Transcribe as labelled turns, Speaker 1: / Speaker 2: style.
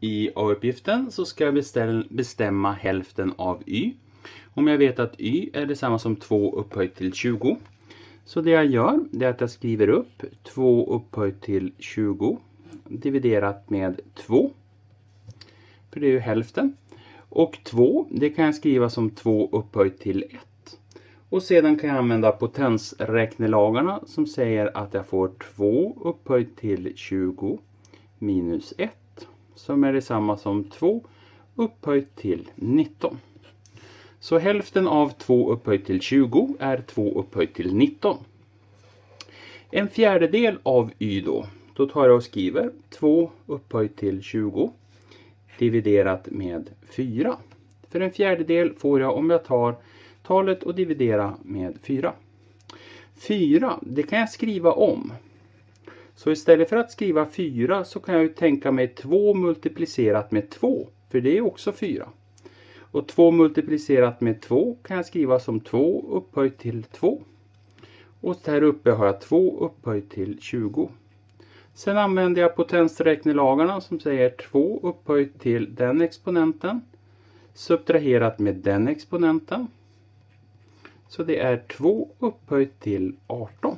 Speaker 1: I A-uppgiften så ska jag bestämma hälften av y. Om jag vet att y är detsamma som 2 upphöjt till 20. Så det jag gör det är att jag skriver upp 2 upphöjt till 20 dividerat med 2. För det är ju hälften. Och 2 det kan jag skriva som 2 upphöjt till 1. Och sedan kan jag använda potensräknelagarna som säger att jag får 2 upphöjt till 20 minus 1 som är detsamma som 2 upphöjt till 19. Så hälften av 2 upphöjt till 20 är 2 upphöjt till 19. En fjärdedel av y då, då tar jag och skriver 2 upphöjt till 20 dividerat med 4. För en fjärdedel får jag om jag tar talet och dividera med 4. 4, det kan jag skriva om. Så istället för att skriva 4 så kan jag ju tänka mig 2 multiplicerat med 2, för det är också 4. Och 2 multiplicerat med 2 kan jag skriva som 2 upphöjt till 2. Och här uppe har jag 2 upphöjt till 20. Sen använder jag potensräknelagarna som säger 2 upphöjt till den exponenten subtraherat med den exponenten. Så det är 2 upphöjt till 18.